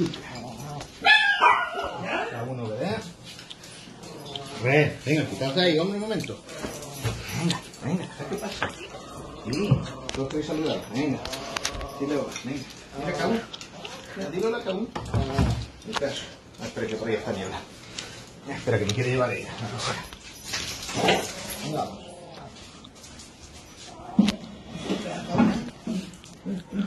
Está uno, ¿verdad? Re, venga, quítate ahí, hombre, un momento. Venga, venga, ¿qué pasa? Sí, yo estoy saludado. Venga, dile venga. Dile cabrón. uno. Dile hola cabrón Ah, espera que por ahí está niebla. Espera que me quiere llevar ella. Vamos. Un, un,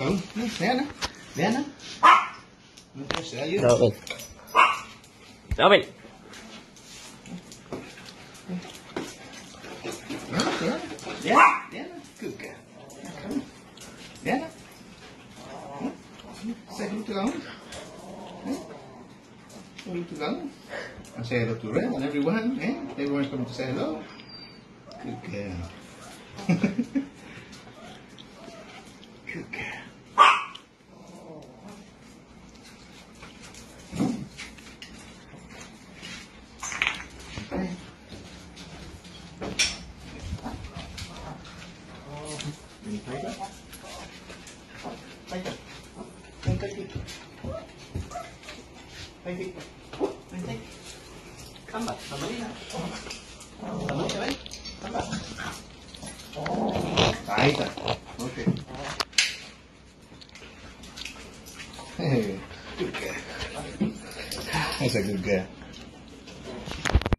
Ừ, bé nó, bé nó. Nó sợ dưới. Rồi mình. Rồi mình. Bé nó, bé nó, cứ kìa. Bé nó. Sai do tulão. Sai do tulão. I say hello to Ren and everyone, eh? Everyone's coming to say hello. Good girl. Come back, somebody now. Somebody, right? Come back. Right, okay. Hey, good guy. That's a good guy.